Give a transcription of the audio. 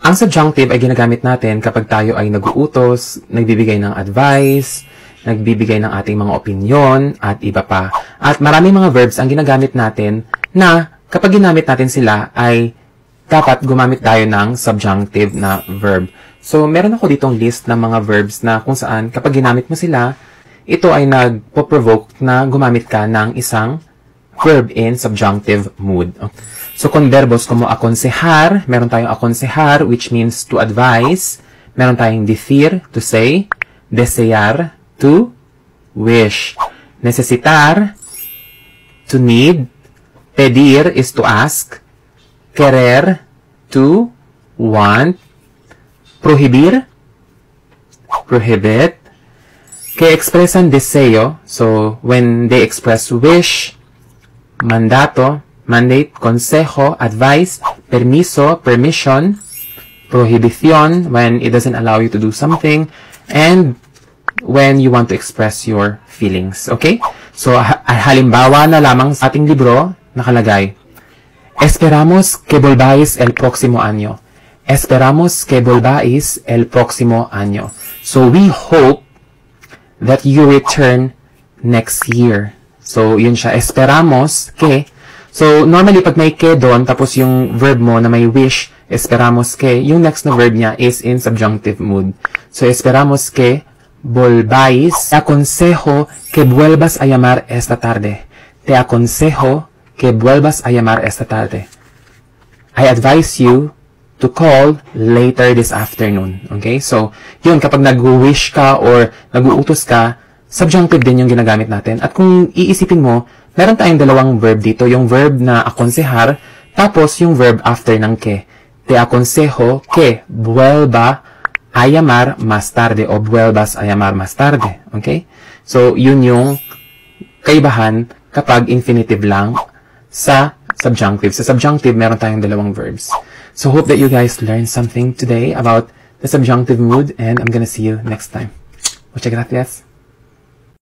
Ang subjunctive ay ginagamit natin kapag tayo ay nag-uutos, nagbibigay ng advice, nagbibigay ng ating mga opinion, at iba pa. At maraming mga verbs ang ginagamit natin na kapag ginamit natin sila ay dapat gumamit tayo ng subjunctive na verb. So, meron ako ditong list ng mga verbs na kung saan kapag ginamit mo sila, ito ay nagpo-provoke na gumamit ka ng isang verb in subjunctive mood. So, kung verbos como aconsejar, meron tayong aconsejar, which means to advise. Meron tayong decir, to say. Desear, to wish. Necesitar, to need. Pedir is to ask. Querer, to want. Prohibir, prohibit. Que expresan deseo, so when they express wish, mandato, mandate, consejo, advice, permiso, permission, prohibition when it doesn't allow you to do something, and when you want to express your feelings. Okay? So, ha- halimbawa na lamang sa ating libro, nakalagay, Esperamos que volváis el próximo año. Esperamos que volváis el próximo año. So, we hope that you return next year. So, yun siya. Esperamos que. So, normally, pag may que doon, tapos yung verb mo na may wish, esperamos que, yung next na verb niya is in subjunctive mood. So, esperamos que volváis. Te aconsejo que vuelvas a llamar esta tarde. Te aconsejo que vuelvas a llamar esta tarde. I advise you to call later this afternoon. Okay? So, yun, kapag nag-wish ka or nag-uutos ka, subjunctive din yung ginagamit natin. At kung iisipin mo, meron tayong dalawang verb dito. Yung verb na aconsejar, tapos yung verb after ng que. Te aconsejo que vuelva a llamar más tarde o vuelvas a llamar más tarde. Okay? So, yun yung kaibahan kapag infinitive lang sa subjunctive. Sa subjunctive, meron tayong dalawang verbs. So, hope that you guys learned something today about the subjunctive mood and I'm gonna see you next time. Muchas gracias.